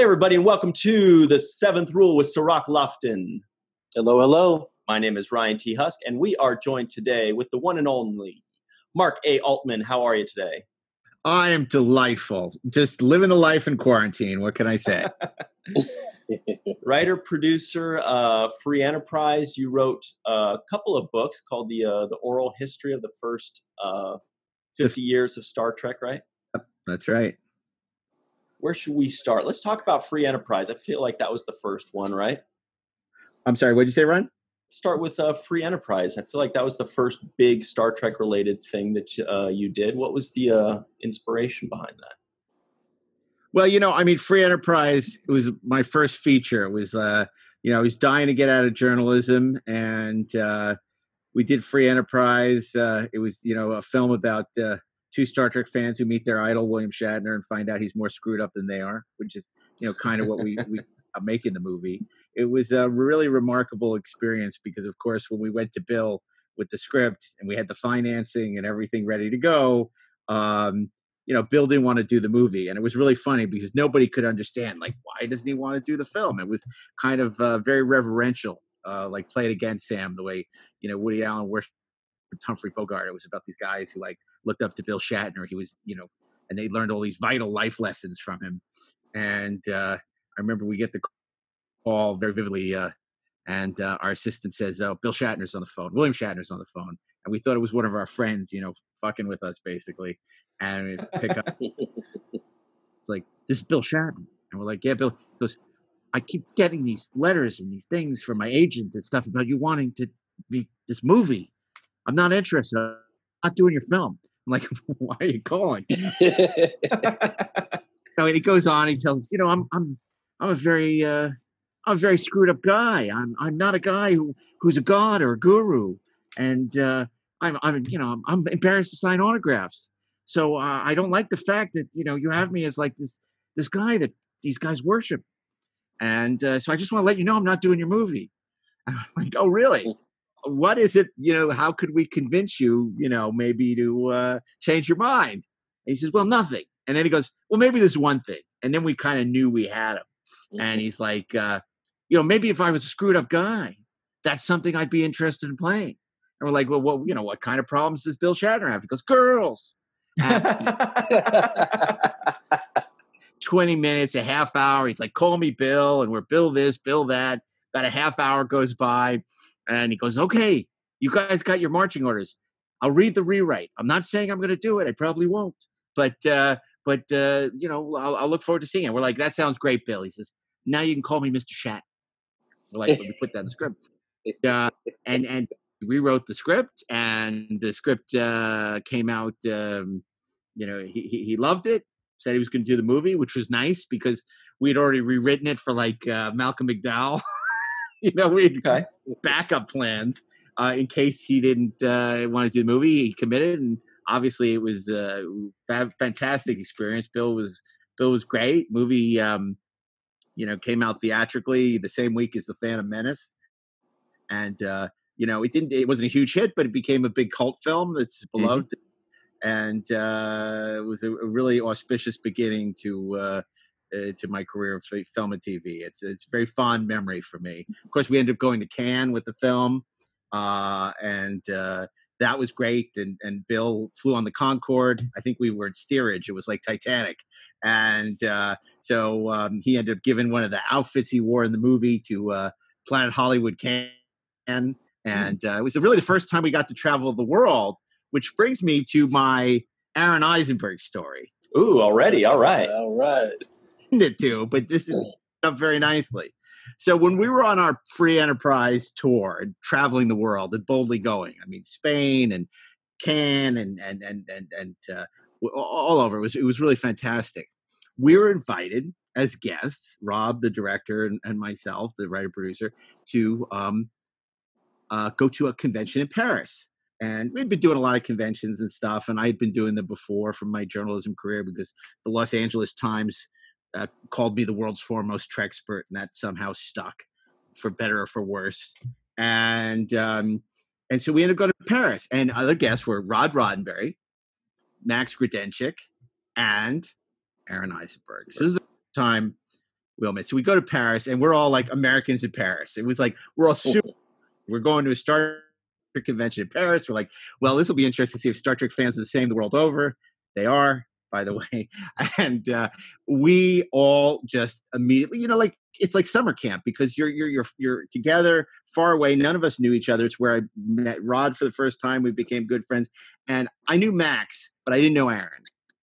Hey, everybody, and welcome to the seventh rule with Cirroc Lofton. Hello, hello. My name is Ryan T. Husk, and we are joined today with the one and only Mark A. Altman. How are you today? I am delightful. Just living the life in quarantine. What can I say? Writer, producer, uh, Free Enterprise. You wrote a couple of books called the uh, the Oral History of the First uh, Fifty Years of Star Trek. Right? That's right. Where should we start? Let's talk about Free Enterprise. I feel like that was the first one, right? I'm sorry. What did you say, Ron? start with uh, Free Enterprise. I feel like that was the first big Star Trek related thing that uh, you did. What was the uh, inspiration behind that? Well, you know, I mean, Free Enterprise it was my first feature. It was, uh, you know, I was dying to get out of journalism, and uh, we did Free Enterprise. Uh, it was, you know, a film about uh, two Star Trek fans who meet their idol William Shatner and find out he's more screwed up than they are, which is, you know, kind of what we we make in the movie. It was a really remarkable experience because, of course, when we went to Bill with the script and we had the financing and everything ready to go, um, you know, Bill didn't want to do the movie, and it was really funny because nobody could understand, like, why doesn't he want to do the film? It was kind of uh, very reverential, uh, like played against Sam, the way you know Woody Allen worshipped Humphrey Bogart. It was about these guys who like looked up to Bill Shatner. He was, you know, and they learned all these vital life lessons from him. And uh, I remember we get the call very vividly, uh, and uh, our assistant says, "Oh, Bill Shatner's on the phone. William Shatner's on the phone." And we thought it was one of our friends, you know, fucking with us basically. And we pick up. it's like this is Bill Shatner, and we're like, "Yeah, Bill." He goes, "I keep getting these letters and these things from my agent and stuff about you wanting to be this movie. I'm not interested. I'm not doing your film." I'm like, "Why are you calling?" so he goes on. He tells us, "You know, I'm I'm I'm a very uh, I'm a very screwed up guy. I'm I'm not a guy who who's a god or a guru, and uh, I'm I'm you know I'm, I'm embarrassed to sign autographs. So uh, I don't like the fact that you know you have me as like this this guy that these guys worship, and uh, so I just want to let you know I'm not doing your movie. I'm like, oh really? What is it? You know, how could we convince you? You know, maybe to uh, change your mind? And he says, well, nothing. And then he goes, well, maybe there's one thing. And then we kind of knew we had him. Mm-hmm. And he's like, uh, you know, maybe if I was a screwed up guy, that's something I'd be interested in playing. And we're like, well, what, you know, what kind of problems does Bill Shatner have? He goes, girls. 20 minutes, a half hour. He's like, call me Bill. And we're Bill this, Bill that. About a half hour goes by. And he goes, okay, you guys got your marching orders. I'll read the rewrite. I'm not saying I'm going to do it. I probably won't. But, uh, but uh, you know, I'll, I'll look forward to seeing it. We're like, that sounds great, Bill. He says, now you can call me Mr. Shat like when we put that in the script. Uh, and and we wrote the script, and the script uh, came out. Um, you know, he he loved it. Said he was going to do the movie, which was nice because we had already rewritten it for like uh, Malcolm McDowell. you know, we okay. Backup plans uh, in case he didn't uh, want to do the movie. He committed, and obviously it was a fantastic experience. Bill was Bill was great. Movie um, you know, came out theatrically the same week as the Phantom Menace, and uh, you know, it didn't. It wasn't a huge hit, but it became a big cult film that's mm-hmm. beloved, mm-hmm. and uh, it was a, a, really auspicious beginning to. Uh, to my career of film and TV, it's it's a very fond memory for me. Of course, we ended up going to Cannes with the film, uh, and uh, that was great. And and Bill flew on the Concorde. I think we were in steerage. It was like Titanic, and uh, so um, he ended up giving one of the outfits he wore in the movie to uh, Planet Hollywood Cannes, mm. and uh, it was really the first time we got to travel the world. Which brings me to my Aron Eisenberg story. Ooh, already, all right, all right. It too, but this is up very nicely. So when we were on our free enterprise tour, and traveling the world and boldly going, I mean Spain and Cannes and and and and and uh, all over. It was it was really fantastic. We were invited as guests, Rob, the director, and, and myself, the writer producer, to um, uh, go to a convention in Paris. And we'd been doing a lot of conventions and stuff, and I had been doing them before from my journalism career because the Los Angeles Times uh, called me the world's foremost Trek expert, and that somehow stuck, for better or for worse. And um, and so we ended up going to Paris, and other guests were Rod Roddenberry, Max Grodénchik, and Aron Eisenberg. So this is the time we all met. So we go to Paris, and we're all like Americans in Paris. It was like we're all super. we're going to a Star Trek convention in Paris. We're like, well, this will be interesting to see if Star Trek fans are the same the world over. They are, by the way. And uh, we all just immediately, you know, like it's like summer camp because you're you're you're you're together far away. None of us knew each other. It's where I met Rod for the first time. We became good friends, and I knew Max, but I didn't know Aron.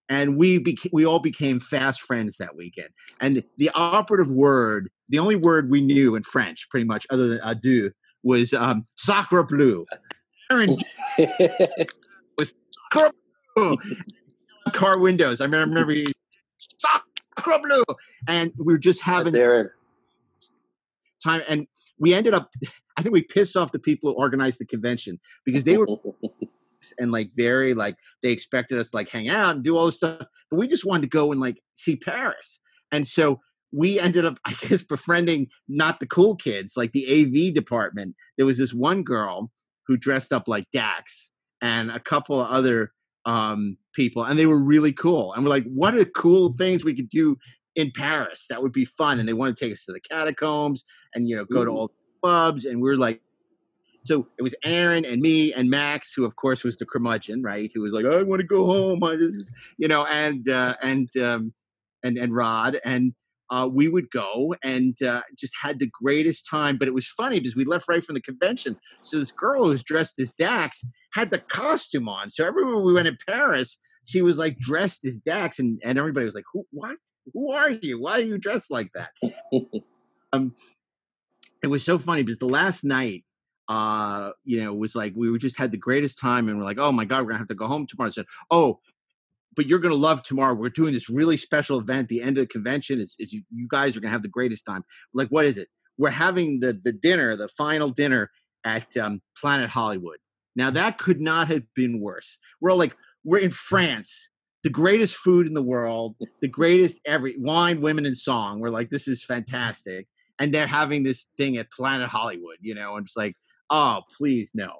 And we became, we all became fast friends that weekend. And the, the operative word, the only word we knew in French, pretty much, other than adieu, was um, sacre bleu. Aron was sacre bleu. Car windows. I remember, remember sacre bleu. And we were just having time. And we ended up, I think we pissed off the people who organized the convention because they were and like very like they expected us to like hang out and do all this stuff but we just wanted to go and like see paris and so we ended up i guess befriending not the cool kids like the av department there was this one girl who dressed up like dax and a couple of other um people and they were really cool and we're like what are the cool things we could do in paris that would be fun and they want to take us to the catacombs and you know go to all the clubs and we're like so it was Aron and me and Max, who of course was the curmudgeon, right? Who was like, I want to go home. I just, you know, and uh, and um, and and Rod and uh, we would go and uh, just had the greatest time. But it was funny because we left right from the convention. So this girl who was dressed as Dax had the costume on. So everywhere we went in Paris, she was like dressed as Dax, and and everybody was like, Who? What? Who are you? Why are you dressed like that? um, it was so funny because the last night uh, you know, it was like we were just had the greatest time, and we're like, oh my god, we're gonna have to go home tomorrow. I said, oh, but you're gonna love tomorrow. We're doing this really special event the end of the convention. It's, you, you guys are gonna have the greatest time. Like, what is it? We're having the the dinner, the final dinner at um, Planet Hollywood. Now that could not have been worse. We're all like, we're in France, the greatest food in the world, the greatest every wine, women, and song. We're like, this is fantastic. And they're having this thing at Planet Hollywood, you know, and it's like, oh please no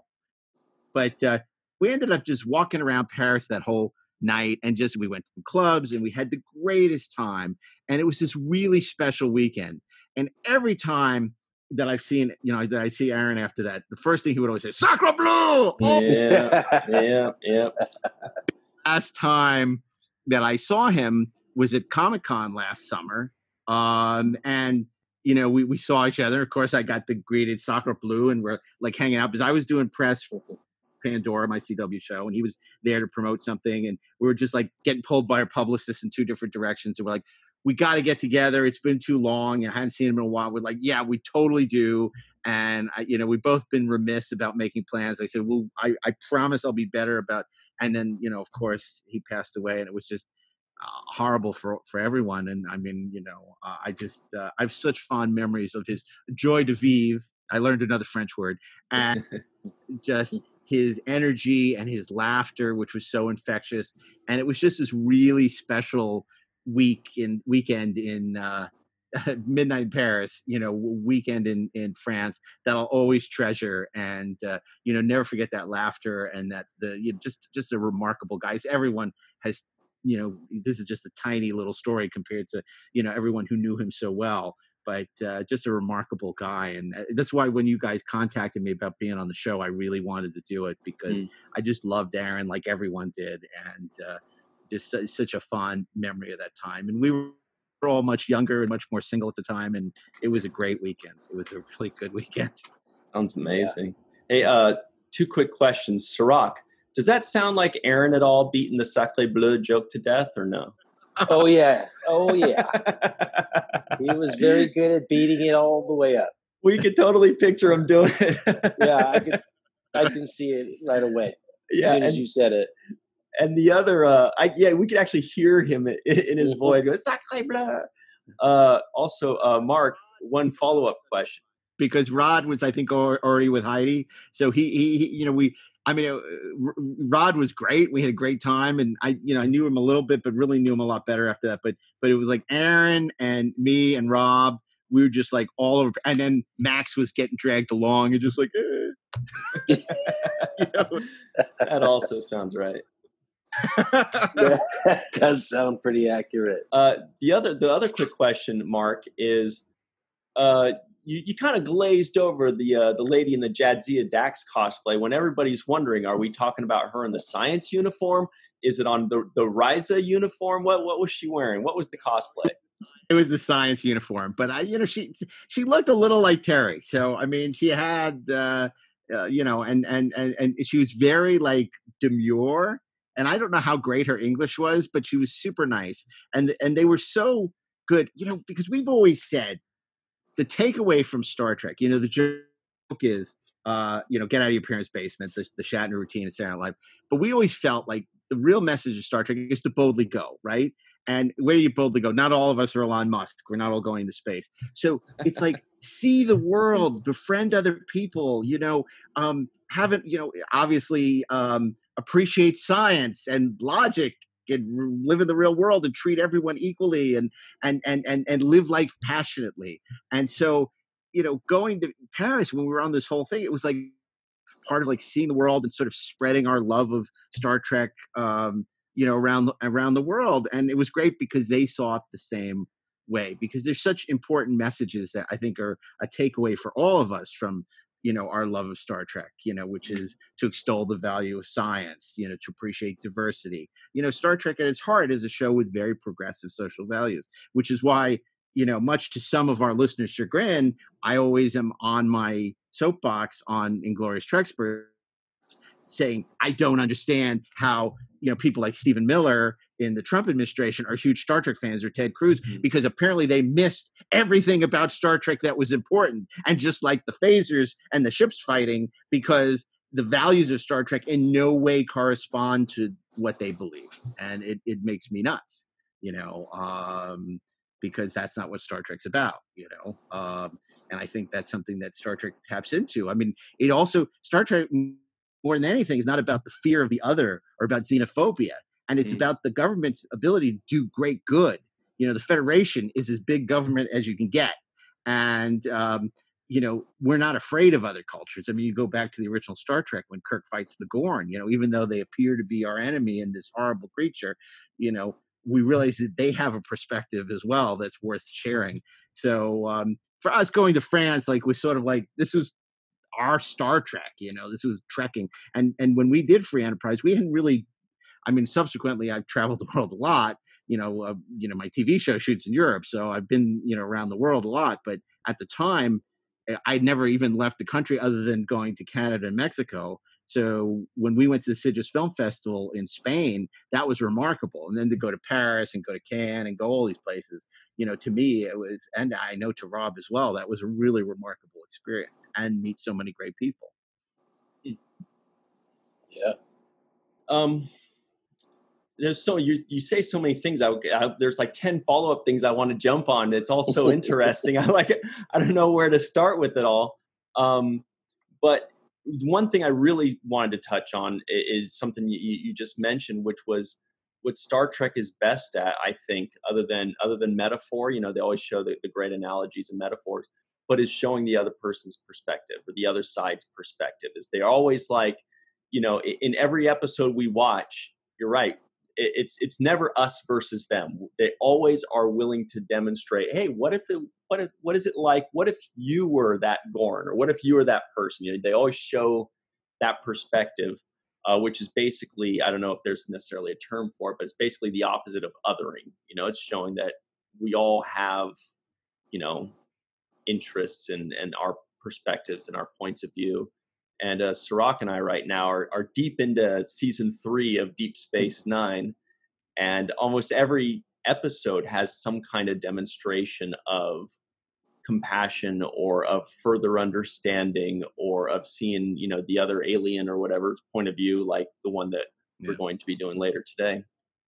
but uh, we ended up just walking around paris that whole night and just we went to clubs and we had the greatest time and it was this really special weekend and every time that I've seen, you know, that I see Aron after that, the first thing he would always say, Sacre Bleu! Oh! Yeah, yeah, yeah. Last time that I saw him was at Comic Con last summer. Um, and you know, we, we saw each other. Of course, I got the greeted Sacre Bleu and we're like hanging out because I was doing press for Pandora, my CW show, and he was there to promote something. And we were just like getting pulled by our publicists in two different directions. And we're like, we got to get together. It's been too long. And I hadn't seen him in a while. We're like, yeah, we totally do. And I, you know, we've both been remiss about making plans. I said, well, I, I promise I'll be better about. And then, you know, of course, he passed away, and it was just uh, horrible for for everyone. And I mean, you know, uh, I just uh, I have such fond memories of his joie de vivre. I learned another French word, and just his energy and his laughter, which was so infectious. And it was just this really special week in weekend in uh, midnight in Paris, you know, weekend in in France that I'll always treasure, and uh, you know, never forget that laughter and that the you know, just just a remarkable guys. Everyone has you know this is just a tiny little story compared to you know everyone who knew him so well but uh, just a remarkable guy and uh, that's why when you guys contacted me about being on the show i really wanted to do it because mm. i just loved aron like everyone did and uh, just such a fond memory of that time and we were all much younger and much more single at the time and it was a great weekend it was a really good weekend sounds amazing yeah. hey uh two quick questions Cirroc, does that sound like Aron at all beating the Sacre Bleu joke to death or no? Oh yeah, oh yeah. he was very good at beating it all the way up. We could totally picture him doing it. yeah, I can, I can see it right away. Yeah, as soon as and, you said it. And the other, uh, I yeah, we could actually hear him in, in his voice go Sacre Bleu. Uh, also, uh, Mark, one follow up question because Rod was, I think, already with Heidi. So he, he, he you know, we I mean, uh, Rod was great. We had a great time, and I, you know, I knew him a little bit, but really knew him a lot better after that. But, but it was like Aron and me and Rob. We were just like all over, and then Max was getting dragged along, and just like, eh. you know? that also sounds right. that does sound pretty accurate. Uh, the other the other quick question, Mark, is uh, you, you kind of glazed over the uh, the lady in the Jadzia Dax cosplay when everybody's wondering, are we talking about her in the science uniform? Is it on the the Risa uniform? What what was she wearing? What was the cosplay? it was the science uniform, but I, you know, she she looked a little like Terry. So I mean, she had, uh, uh, you know, and and and and she was very like demure. And I don't know how great her English was, but she was super nice. And and they were so good, you know, because we've always said the takeaway from Star Trek, you know, the joke is, uh, you know, get out of your parents' basement, the, the Shatner routine and Saturday Night Live. But we always felt like the real message of Star Trek is to boldly go, right? And where do you boldly go? Not all of us are Elon Musk. We're not all going to space. So it's like see the world, befriend other people, you know, um, haven't, you know, obviously um, appreciate science and logic and live in the real world and treat everyone equally and and and and and live life passionately. And so, you know, going to Paris when we were on this whole thing, it was like part of like seeing the world and sort of spreading our love of Star Trek, um, you know, around around the world. And it was great because they saw it the same way because there's such important messages that I think are a takeaway for all of us from you know our love of star trek you know which mm-hmm. is to extol the value of science you know to appreciate diversity. You know star trek at its heart is a show with very progressive social values which is why you know much to some of our listeners chagrin i always am on my soapbox on inglorious treksperts saying i don't understand how you know people like stephen miller in the Trump administration are huge Star Trek fans or Ted Cruz mm-hmm. because apparently they missed everything about Star Trek that was important. And just like the phasers and the ships fighting, because the values of Star Trek in no way correspond to what they believe. And it, it makes me nuts, you know, um, because that's not what Star Trek's about, you know. Um, and I think that's something that Star Trek taps into. I mean, it also, Star Trek more than anything is not about the fear of the other or about xenophobia and it's mm about the government's ability to do great good. You know, the Federation is as big government as you can get, and um, you know we're not afraid of other cultures. I mean, you go back to the original Star Trek when Kirk fights the Gorn. You know, even though they appear to be our enemy and this horrible creature, you know, we realize that they have a perspective as well that's worth sharing. So um, for us, going to France like was sort of like this was our Star Trek. You know, this was trekking, and and when we did Free Enterprise, we hadn't really I mean, subsequently, I've traveled the world a lot. You know, uh, you know, my TV show shoots in Europe, so I've been you know around the world a lot. But at the time, eh, I'd never even left the country other than going to Canada and Mexico. So when we went to the Sitges Film Festival in Spain, that was remarkable. And then to go to Paris and go to Cannes and go all these places, you know, to me it was, and I know to Rob as well, that was a really remarkable experience and meet so many great people. Yeah. Um, there's so you you say so many things. I, I there's like ten follow up things I want to jump on. It's all so interesting. I like it. I don't know where to start with it all. Um, but one thing I really wanted to touch on is something you, you just mentioned, which was what Star Trek is best at. I think, other than other than metaphor, you know, they always show the, the great analogies and metaphors, but is showing the other person's perspective or the other side's perspective. Is they're always like, you know, in every episode we watch, you're right it's it's never us versus them. They always are willing to demonstrate, hey, what if it, what if, what is it like? What if you were that Gorn, or what if you were that person? You know, they always show that perspective, uh, which is basically I don't know if there's necessarily a term for it, but it's basically the opposite of othering. You know, it's showing that we all have, you know, interests and and our perspectives and our points of view and uh, Cirroc and I right now are, are deep into season three of Deep Space Nine, and almost every episode has some kind of demonstration of compassion or of further understanding or of seeing you know the other alien or whatever point of view like the one that yeah. we're going to be doing later today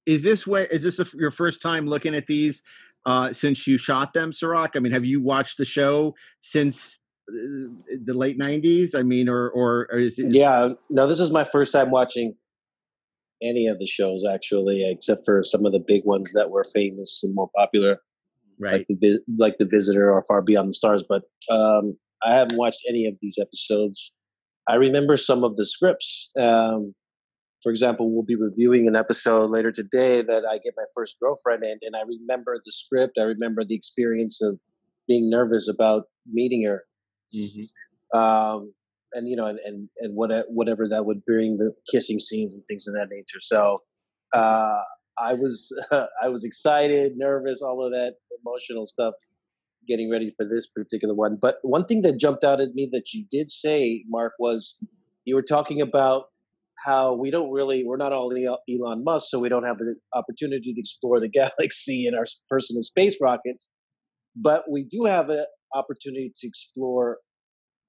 is this way is this a, your first time looking at these uh since you shot them Cirroc? i mean have you watched the show since the late '90s? I mean, or or, or is it? Yeah, no. This is my first time watching any of the shows actually, except for some of the big ones that were famous and more popular, right? Like the like the Visitor or Far Beyond the Stars. But um, I haven't watched any of these episodes. I remember some of the scripts. Um, for example, we'll be reviewing an episode later today that I get my first girlfriend in, and I remember the script. I remember the experience of being nervous about meeting her. Mm-hmm. Um, and you know, and and, and what, whatever that would bring the kissing scenes and things of that nature. So uh, I was uh, I was excited, nervous, all of that emotional stuff, getting ready for this particular one. But one thing that jumped out at me that you did say, Mark, was you were talking about how we don't really we're not all Elon Musk, so we don't have the opportunity to explore the galaxy in our personal space rockets, but we do have an opportunity to explore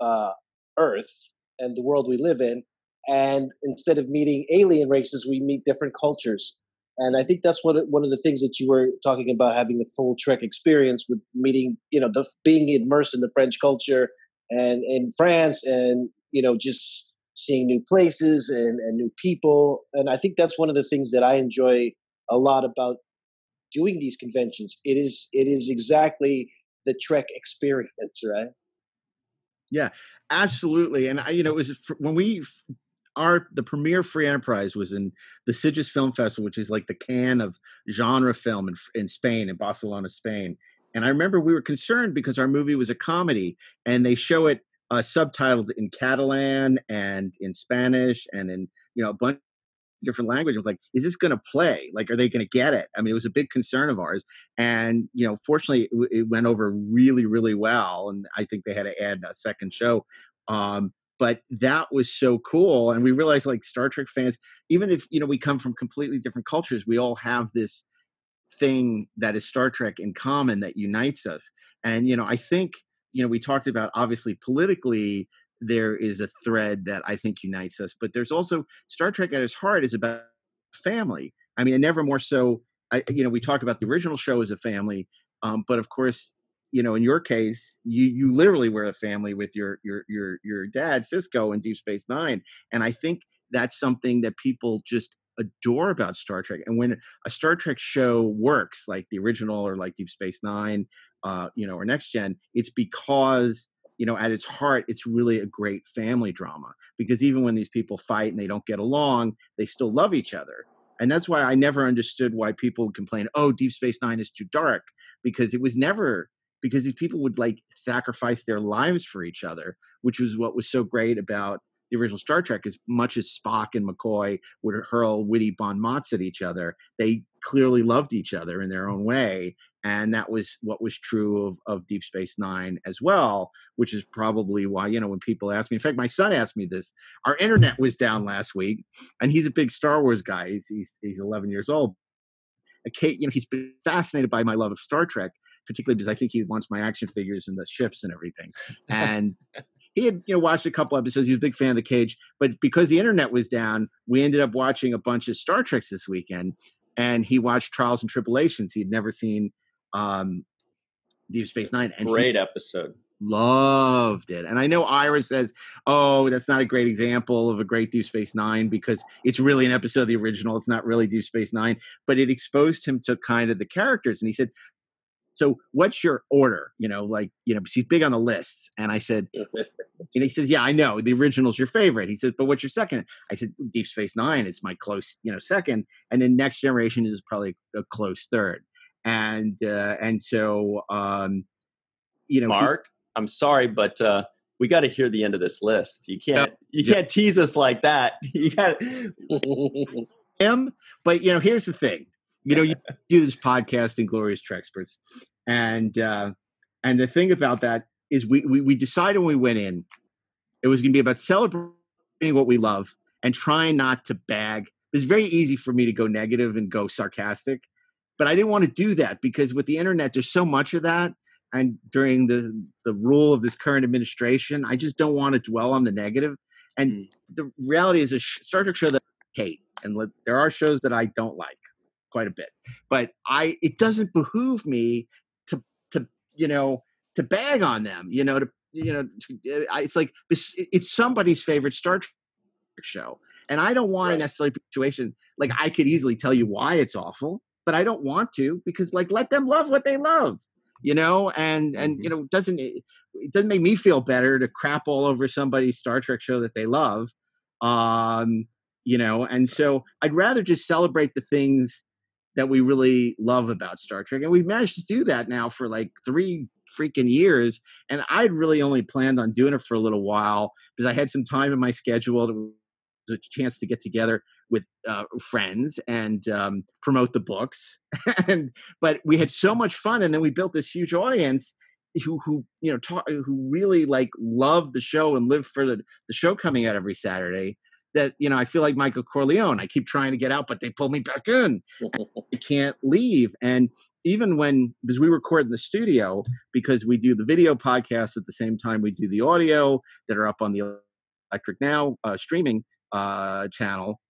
uh, Earth and the world we live in. And instead of meeting alien races, we meet different cultures. And I think that's one of, one of the things that you were talking about having the full Trek experience with meeting, you know, the being immersed in the French culture and in France, and you know, just seeing new places and, and new people. And I think that's one of the things that I enjoy a lot about doing these conventions. It is it is exactly the Trek experience, right? Yeah, absolutely. And I, you know, it was when we our the premiere free enterprise was in the Sitges Film Festival, which is like the Cannes of genre film in, in Spain, in Barcelona, Spain. And I remember we were concerned because our movie was a comedy, and they show it uh, subtitled in Catalan and in Spanish and in you know a bunch different language. I was like, is this going to play? Like, are they going to get it? I mean, it was a big concern of ours. And, you know, fortunately, it, it, went over really, really well. And I think they had to add a second show. Um, but that was so cool. And we realized, like, Star Trek fans, even if, you know, we come from completely different cultures, we all have this thing that is Star Trek in common that unites us. And, you know, I think, you know, we talked about obviously politically there is a thread that I think unites us. But there's also Star Trek at its heart is about family. I mean, and never more so. I, you know, we talk about the original show as a family, um, but of course, you know, in your case, you you literally were a family with your your your your dad, Sisko in Deep Space Nine, and I think that's something that people just adore about Star Trek. And when a Star Trek show works, like the original or like Deep Space Nine, uh, you know, or Next Gen, it's because you know, at its heart, it's really a great family drama because even when these people fight and they don't get along, they still love each other. And that's why I never understood why people complain, oh, Deep Space Nine is too dark, because it was never because these people would like sacrifice their lives for each other, which was what was so great about the original Star Trek. As much as Spock and McCoy would hurl witty bon mots at each other, they clearly loved each other in their own way and that was what was true of, of deep space nine as well which is probably why you know when people ask me in fact my son asked me this our internet was down last week and he's a big star wars guy he's he's, he's 11 years old. Kate, you know he's been fascinated by my love of star trek particularly because i think he wants my action figures and the ships and everything and he had you know watched a couple episodes he was a big fan of the cage but because the internet was down we ended up watching a bunch of star treks this weekend and he watched trials and tribble-ations he'd never seen um, Deep Space Nine. And great episode. Loved it. And I know Ira says, oh, that's not a great example of a great Deep Space Nine because it's really an episode of the original. It's not really Deep Space Nine, but it exposed him to kind of the characters. And he said, so what's your order? You know, like, you know, he's big on the lists. And I said, and he says, yeah, I know the original's your favorite. He says, but what's your second? I said, Deep Space Nine is my close, you know, second. And then Next Generation is probably a close third and uh, and so um, you know, Mark, he, I'm sorry, but uh, we got to hear the end of this list. You can't you can't tease us like that. You got him, but you know, here's the thing. You know, you do this podcast, Inglorious Treksperts, and uh, and the thing about that is we, we we decided when we went in, it was going to be about celebrating what we love and trying not to bag. It's very easy for me to go negative and go sarcastic but I didn't want to do that because with the internet, there's so much of that. And during the the rule of this current administration, I just don't want to dwell on the negative. And mm. the reality is, a Star Trek show that I hate, and there are shows that I don't like quite a bit. But I, it doesn't behoove me to to you know to bag on them. You know to you know to, it's like it's, it's somebody's favorite Star Trek show, and I don't want right. a necessarily situation like I could easily tell you why it's awful but I don't want to because like let them love what they love, you know, and and mm-hmm. you know doesn't it doesn't make me feel better to crap all over somebody's Star Trek show that they love. Um, you know. And so I'd rather just celebrate the things that we really love about Star Trek, and we've managed to do that now for like three freaking years. And I'd really only planned on doing it for a little while because I had some time in my schedule. To, a chance to get together with uh, friends and um, promote the books. and but we had so much fun, and then we built this huge audience who who you know talk, who really like love the show and live for the, the show coming out every Saturday. That you know, I feel like Michael Corleone. I keep trying to get out, but they pull me back in. I can't leave. And even when because we record in the studio because we do the video podcast at the same time we do the audio that are up on the Electric Now uh, streaming uh, channel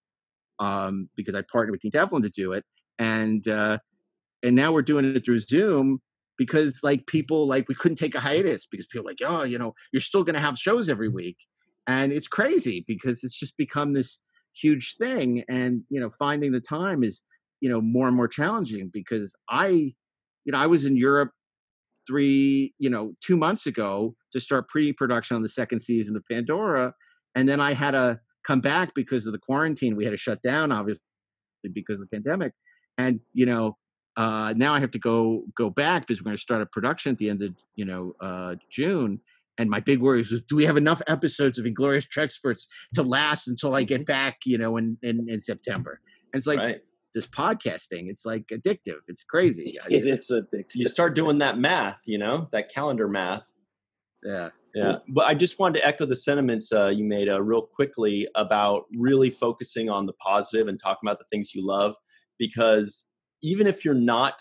um, because I partnered with Dean Devlin to do it, and uh, and now we're doing it through Zoom because like people like we couldn't take a hiatus because people like oh you know you're still going to have shows every week. And it's crazy because it's just become this huge thing and you know finding the time is you know more and more challenging because i you know i was in europe three you know two months ago to start pre-production on the second season of pandora and then i had to come back because of the quarantine we had to shut down obviously because of the pandemic and you know uh, now I have to go go back because we're going to start a production at the end of you know uh, June. And my big worry is, do we have enough episodes of Inglorious Treksperts to last until I get mm-hmm. back, you know, in in, in September? And it's like right. this podcast thing. It's like addictive. It's crazy. it is addictive. You start doing that math, you know, that calendar math. Yeah. Yeah, but I just wanted to echo the sentiments uh, you made uh, real quickly about really focusing on the positive and talking about the things you love, because even if you're not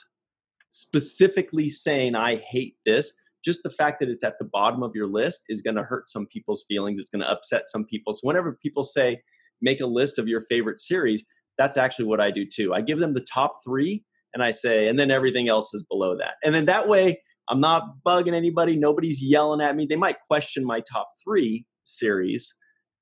specifically saying i hate this just the fact that it's at the bottom of your list is going to hurt some people's feelings it's going to upset some people. So whenever people say make a list of your favorite series that's actually what i do too. I give them the top three and i say and then everything else is below that. And then that way i'm not bugging anybody. Nobody's yelling at me. They might question my top three series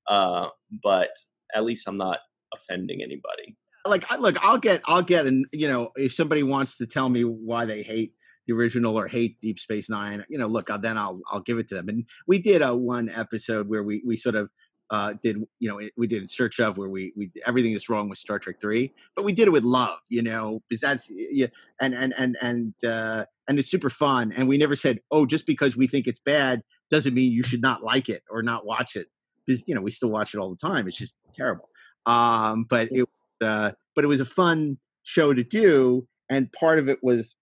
uh, but at least i'm not offending anybody. Like I look, I'll get I'll get and you know, if somebody wants to tell me why they hate the original or hate Deep Space Nine, you know, look, i then I'll I'll give it to them. And we did a one episode where we we sort of uh, did you know we did search of where we we everything that's wrong with Star Trek three, but we did it with love, you know, because that's yeah, and and and and uh, and it's super fun. And we never said, oh, just because we think it's bad doesn't mean you should not like it or not watch it, because you know we still watch it all the time. It's just terrible. Um, but it uh, but it was a fun show to do, and part of it was,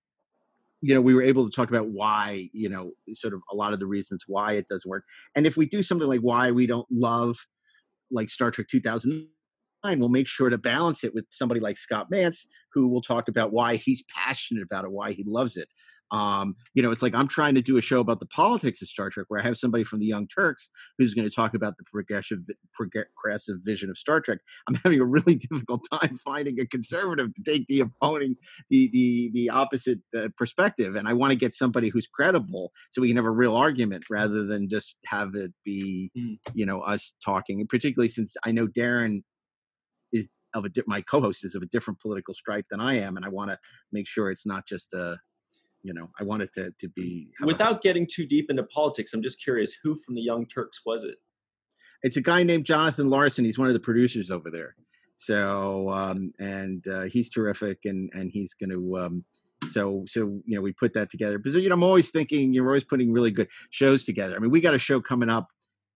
you know, we were able to talk about why, you know, sort of a lot of the reasons why it doesn't work. And if we do something like why we don't love, like Star Trek 2009, we'll make sure to balance it with somebody like Scott Mantz, who will talk about why he's passionate about it, why he loves it. Um, you know, it's like I'm trying to do a show about the politics of Star Trek, where I have somebody from the Young Turks who's going to talk about the progressive progressive vision of Star Trek. I'm having a really difficult time finding a conservative to take the opposing the the the opposite uh, perspective, and I want to get somebody who's credible so we can have a real argument rather than just have it be mm. you know us talking. And particularly since I know Daren is of a my co-host is of a different political stripe than I am, and I want to make sure it's not just a you know, I wanted to to be. Without getting too deep into politics, I'm just curious, who from the Young Turks was it? It's a guy named Jonathan Larson. He's one of the producers over there. So um, and uh, he's terrific, and and he's going to. Um, so so you know we put that together because you know I'm always thinking you're always putting really good shows together. I mean we got a show coming up,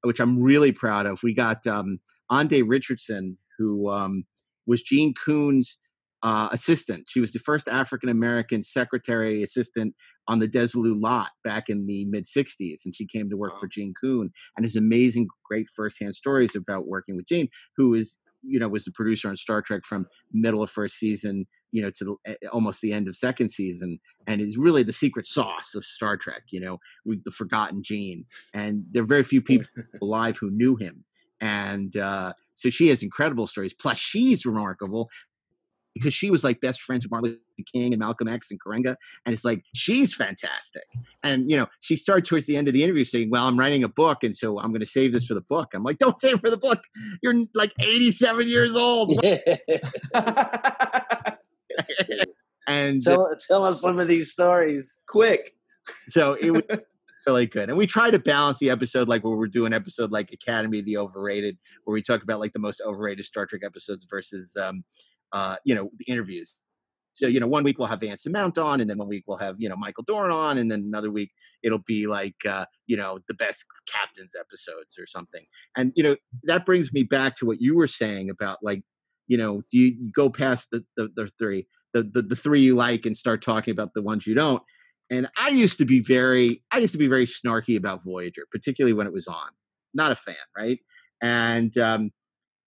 which I'm really proud of. We got um, Ande Richardson, who um, was Gene Coon's uh, assistant. She was the first African American secretary assistant on the Desilu lot back in the mid 60s. And she came to work wow. for Gene Coon and has amazing, great firsthand stories about working with Gene, who is, you know, was the producer on Star Trek from middle of first season, you know, to the, eh, almost the end of second season, and is really the secret sauce of Star Trek, you know, the forgotten Gene. And there are very few people alive who knew him. And uh, so she has incredible stories. Plus, she's remarkable because she was like best friends with Martin Luther King and Malcolm X and Karenga. And it's like, she's fantastic. And, you know, she started towards the end of the interview saying, well, I'm writing a book. And so I'm going to save this for the book. I'm like, don't save it for the book. You're like 87 years old. and tell, tell us some of these stories quick. So it was really good. And we try to balance the episode like where we're doing episode like Academy of the Overrated, where we talk about like the most overrated Star Trek episodes versus um uh you know the interviews. So, you know, one week we'll have Anson Mount on, and then one week we'll have, you know, Michael Dorn on, and then another week it'll be like, uh, you know, the best captains episodes or something. And, you know, that brings me back to what you were saying about like, you know, do you go past the, the, the three, the, the, the three you like and start talking about the ones you don't. And I used to be very, I used to be very snarky about Voyager, particularly when it was on. Not a fan, right? And, um,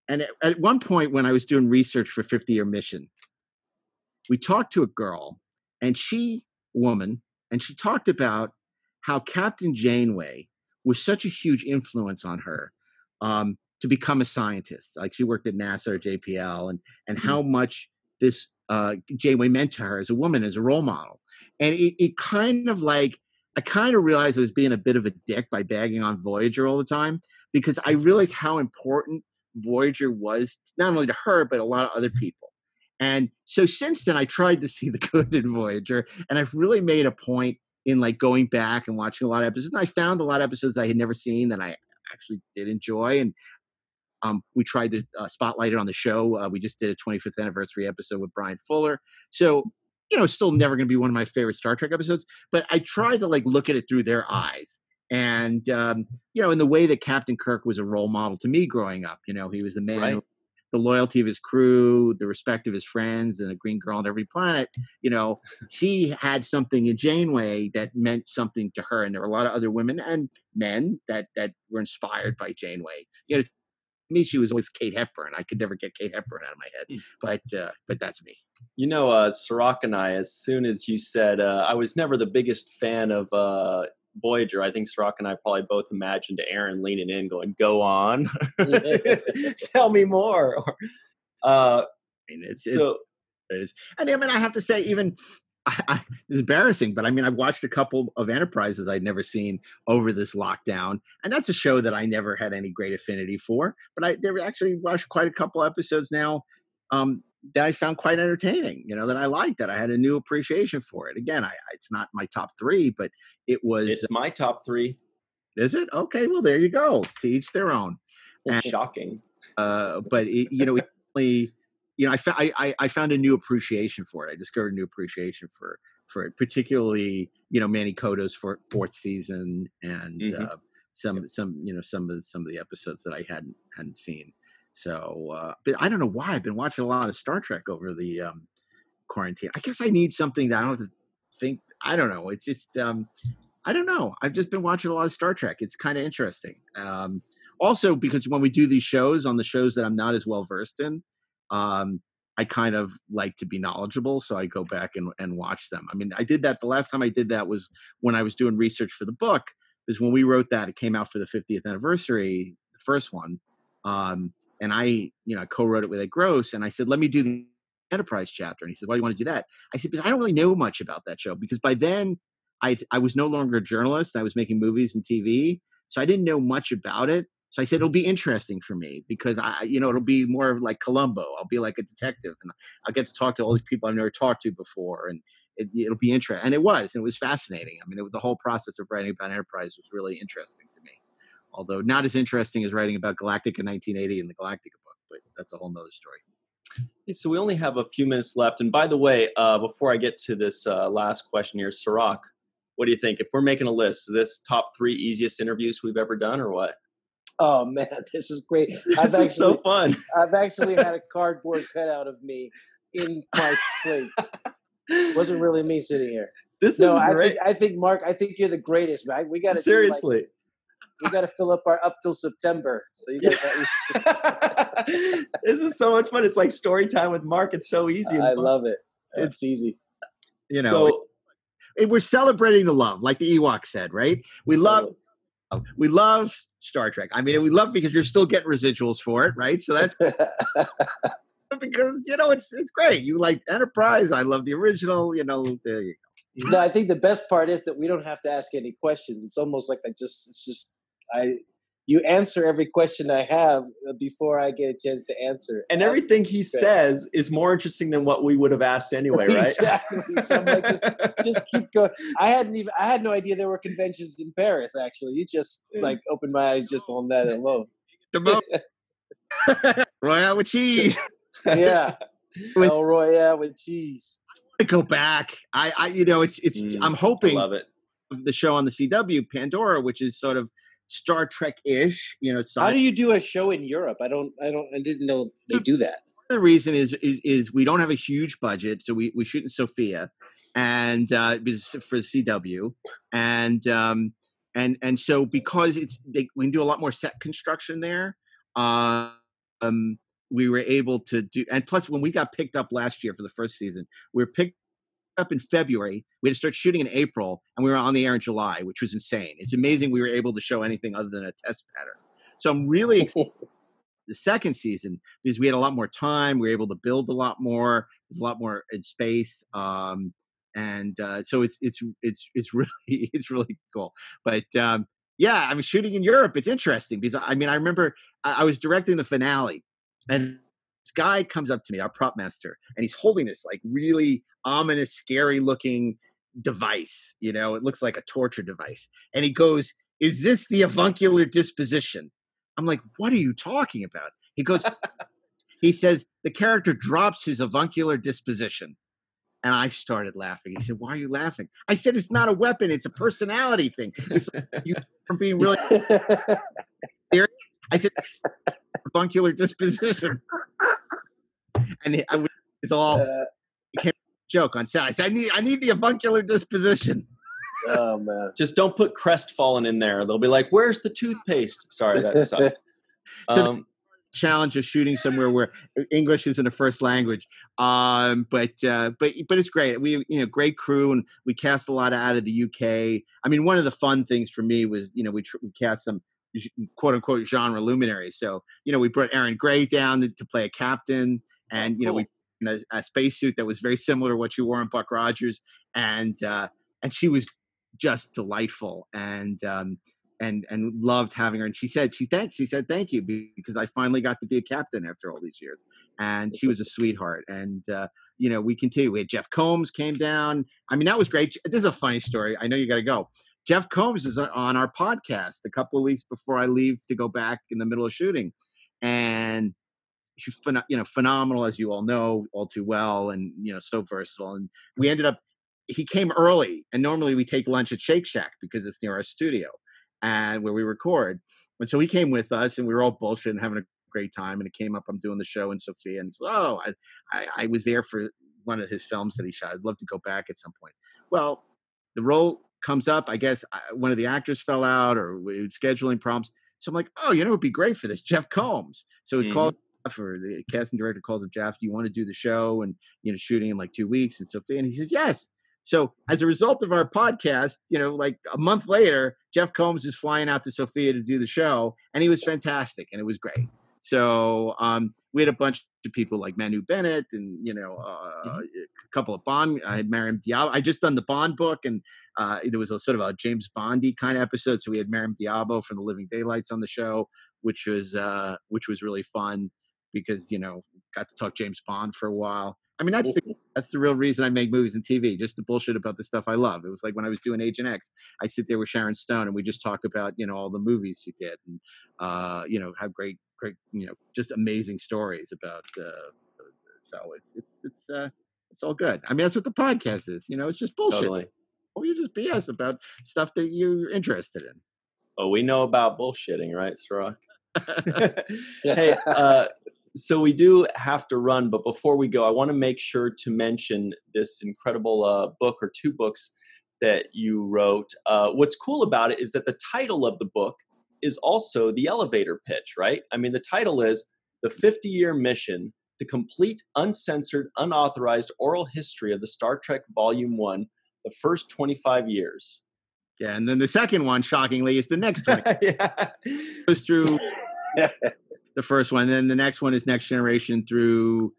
and at, at one point when I was doing research for 50 Year Mission, we talked to a girl and she woman and she talked about how captain janeway was such a huge influence on her um, to become a scientist. Like she worked at nasa or jpl and and how much this uh, janeway meant to her as a woman as a role model. And it, it kind of like i kind of realized i was being a bit of a dick by bagging on voyager all the time because i realized how important voyager was not only to her but a lot of other people and so since then, I tried to see the good in Voyager, and I've really made a point in like going back and watching a lot of episodes. And I found a lot of episodes I had never seen that I actually did enjoy, and um, we tried to uh, spotlight it on the show. Uh, we just did a 25th anniversary episode with Bryan Fuller. So you know, still never going to be one of my favorite Star Trek episodes, but I tried to like look at it through their eyes. And um, you know, in the way that Captain Kirk was a role model to me growing up, you know, he was the man Right. who the loyalty of his crew, the respect of his friends, and a green girl on every planet. You know, she had something in Janeway that meant something to her, and there were a lot of other women and men that that were inspired by Janeway. You know, to me, she was always Kate Hepburn. I could never get Kate Hepburn out of my head, but uh, but that's me. You know, uh, Cirroc and I, as soon as you said, uh, I was never the biggest fan of uh, Voyager. I think Cirroc and I probably both imagined Aron leaning in, going, "Go on, tell me more." Or, uh, I mean, it's, so it is. And I mean, I have to say, even I, I, it's embarrassing, but I mean, I've watched a couple of Enterprises I'd never seen over this lockdown, and that's a show that I never had any great affinity for. But I there actually watched quite a couple episodes now um, that I found quite entertaining. You know, that I liked, that I had a new appreciation for it. Again, I, it's not my top three, but it was. it's my top three. is it okay? Well, there you go. To each their own. And- Shocking. uh, but it, you know, it you know, I, fa- I, I- found a new appreciation for it. I discovered a new appreciation for for it, particularly you know Manny Coto's for, fourth season and Mhm. uh, some some you know some of the, some of the episodes that I hadn't hadn't seen. So, uh, but I don't know why I've been watching a lot of Star Trek over the um, quarantine. I guess I need something that I don't have to think. I don't know. It's just um, I don't know. I've just been watching a lot of Star Trek. It's kind of interesting. Um, also, because when we do these shows on the shows that I'm not as well versed in, um, I kind of like to be knowledgeable, so I go back and, and watch them. I mean, I did that. The last time I did that was when I was doing research for the book. Is when we wrote that, it came out for the 50th anniversary, the first one, um, and I, you know, co-wrote it with Ed Gross, and I said, "Let me do the Enterprise chapter." And he said, "Why do you want to do that?" I said, "Because I don't really know much about that show. Because by then, I I was no longer a journalist. I was making movies and TV, so I didn't know much about it. So I said it'll be interesting for me because I, you know, it'll be more like Columbo. I'll be like a detective, and I'll get to talk to all these people I've never talked to before, and it, it'll be interesting. And it was, and it was fascinating. I mean, it, the whole process of writing about Enterprise was really interesting to me. Although not as interesting as writing about Galactica 1980 in the Galactica book, but that's a whole nother story. Hey, so we only have a few minutes left. And by the way, uh, before I get to this uh, last question here, Cirroc, what do you think? If we're making a list, is this top three easiest interviews we've ever done, or what? Oh man, this is great. This I've is actually, so fun. I've actually had a cardboard cutout of me in my place. Wasn't really me sitting here. This No, is I great. think, I think Mark, I think you're the greatest, man. We got to Seriously. We got to fill up our up till September. So you got. this is so much fun. It's like story time with Mark. It's so easy. I love it. It's easy. You know, so, it- we're celebrating the love, like the Ewok said, right? We love we love Star Trek. I mean, we love because you're still getting residuals for it, right? So that's because you know it's it's great. You like Enterprise. I love the original. You know, there you go no, I think the best part is that we don't have to ask any questions. It's almost like I just, it's just, I, you answer every question I have uh, before I get a chance to answer. And Ask everything he me. says is more interesting than what we would have asked anyway, right? Exactly. So I'm like, just keep going. I hadn't even I had no idea there were conventions in Paris. Actually, you just like opened my eyes just on that alone. The mo- Royale with cheese. yeah, With- El Royale with cheese. I go back. I, I, you know, it's, it's. Mm, I'm I hoping love it. the show on the CW, Pandora, which is sort of Star Trek ish. You know, it's How do you do a show in Europe? I don't. I don't. I didn't know they do that. the reason is, is is we don't have a huge budget, so we we shoot in Sofia, and uh, because for CW, and um, and and so because it's they, we can do a lot more set construction there. Uh, um, we were able to do, and plus when we got picked up last year for the first season, we were picked up in February. We had to start shooting in April, and we were on the air in July, which was insane. It's amazing we were able to show anything other than a test pattern. So I'm really excited the second season because we had a lot more time. We were able to build a lot more. There's a lot more in space, um, and uh, so it's it's it's it's really it's really cool. But um, yeah, I'm shooting in Europe, it's interesting because I mean, I remember I, I was directing the finale, and this guy comes up to me, our prop master, and he's holding this like really ominous, scary looking device. You know, it looks like a torture device, and he goes, "Is this the avuncular disposition?" I'm like, what are you talking about? He goes, he says, the character drops his avuncular disposition. And I started laughing. He said, why are you laughing? I said, it's not a weapon, it's a personality thing. It's you from being really, I said, avuncular disposition. And it, I was it's all Uh, joke on set. I said, I need, I need the avuncular disposition. oh man. Just don't put crestfallen in there. They'll be like, "Where's the toothpaste?" Sorry, that sucked. So- Um, challenge of shooting somewhere where English isn't a first language. Um, but uh, but but it's great. We you know great crew and we cast a lot out of the UK. I mean, one of the fun things for me was you know we tr- we cast some g- quote unquote genre luminary. So you know we brought Erin Gray down to, to play a captain, and you know we in a, a spacesuit that was very similar to what you wore in Buck Rogers, and uh, and she was just delightful and. Um, and and loved having her. And she said she thanked she said thank you because I finally got to be a captain after all these years. And she was a sweetheart. And uh, you know we continue. We had Jeff Combs came down. I mean that was great. This is a funny story. I know you got to go. Jeff Combs is on our podcast a couple of weeks before I leave to go back in the middle of shooting, and you know phenomenal as you all know all too well, and you know so versatile. And we ended up he came early, and normally we take lunch at Shake Shack because it's near our studio and where we record. And so he came with us, and we were all bullshit and having a great time. And it came up, I'm doing the show in Sofia, and so, oh, I, I, I was there for one of his films that he shot. I'd love to go back at some point. Well, the role comes up. I guess one of the actors fell out, or scheduling problems. So I'm like, oh, you know, it'd be great for this, Jeff Combs. So we Mhm. called. For the casting director calls up Jeff, do you want to do the show and you know shooting in like two weeks and Sofia? And he says yes. So as a result of our podcast, you know, like a month later, Jeff Combs is flying out to Sofia to do the show, and he was fantastic, and it was great. So um, we had a bunch of people like Manu Bennett, and you know, uh, a couple of Bond. I had Maryam d'Abo. I just done the Bond book, and uh, there was a sort of a James Bondy kind of episode. So we had Maryam d'Abo from the Living Daylights on the show, which was uh, which was really fun because you know got to talk James Bond for a while. I mean, that's the, that's the real reason I make movies and TV, just the bullshit about the stuff I love. It was like when I was doing Agent X, I sit there with Sharon Stone and we just talk about you know all the movies she did and uh, you know have great great you know just amazing stories about. Uh, so it's it's it's uh, it's all good. I mean, that's what the podcast is. You know, it's just bullshit. totally. Or you just BS about stuff that you're interested in. Oh, we know about bullshitting, right, Cirroc? hey, uh, so we do have to run, but before we go, I want to make sure to mention this incredible uh, book or two books that you wrote. Uh, what's cool about it is that the title of the book is also the elevator pitch, right? I mean, the title is The 50 Year Mission The Complete, Uncensored, Unauthorized Oral History of the Star Trek Volume 1, The First 25 Years. Yeah, and then the second one, shockingly, is the next one. It yeah. goes through the first one. Then the next one is Next Generation through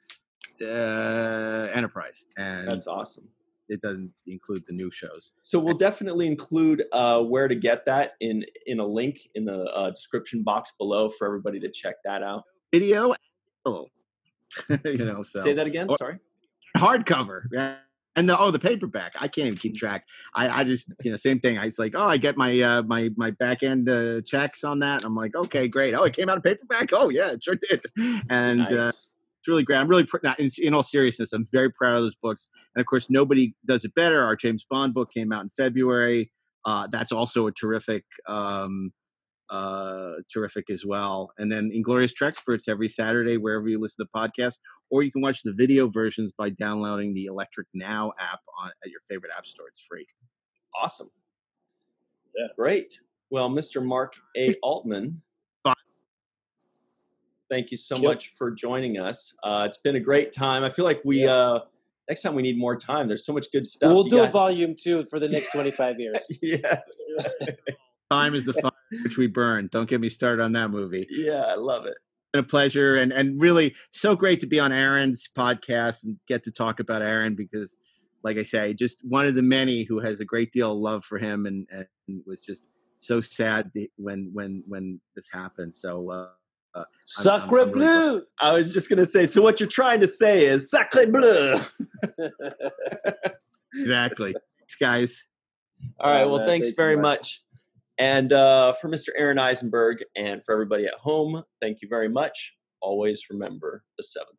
uh, Enterprise, and That's awesome. It doesn't include the new shows. So we'll definitely include uh, where to get that in in a link in the uh, description box below for everybody to check that out. Video, oh. you know. So say that again. Or, Sorry. Hardcover. Yeah. And the oh the paperback, I can't even keep track. I, I just you know same thing. I was like, oh, I get my uh, my my back end uh, checks on that. I'm like, okay, great. Oh, it came out of paperback. Oh yeah, it sure did. And uh, nice. uh, it's really great. I'm really pr- in, in, all seriousness, I'm very proud of those books. And of course, nobody does it better. Our James Bond book came out in February. Uh, that's also a terrific um, uh, terrific as well. And then Inglorious Treksperts every Saturday, wherever you listen to podcasts, or you can watch the video versions by downloading the Electric Now app on at your favorite app store. It's free. Awesome. Yeah. Great. Well, Mr. Mark A. Altman, thank you so yep. much for joining us. Uh, it's been a great time. I feel like we. Yeah. Uh, next time we need more time. There's so much good stuff. We'll you do got... a volume two for the next 25 years. yes. time is the fire which we burn. Don't get me started on that movie. Yeah, I love it. a pleasure and and really so great to be on Aron's podcast and get to talk about Aron because like I say, just one of the many who has a great deal of love for him and, and was just so sad when when when this happened. So uh, uh, Sacre I'm, I'm really bleu. I was just gonna say. So what you're trying to say is sacre bleu. exactly, guys. All right. Well, thanks thank very much. And uh, for Mr. Aron Eisenberg and for everybody at home, thank you very much. Always remember the seventh.